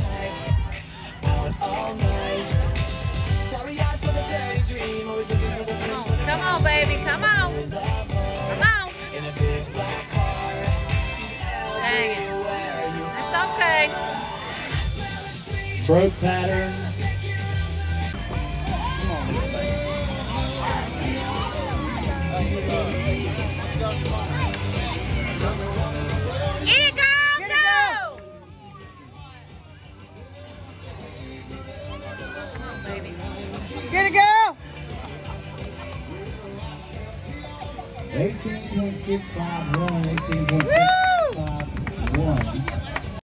Out all night. Starry eyed for the. Always looking for the the Come on, baby. Come on. Come on. In a big black car. She's Dang it. It's okay. Broke pattern. Get it, girl. 18.651, 18.6.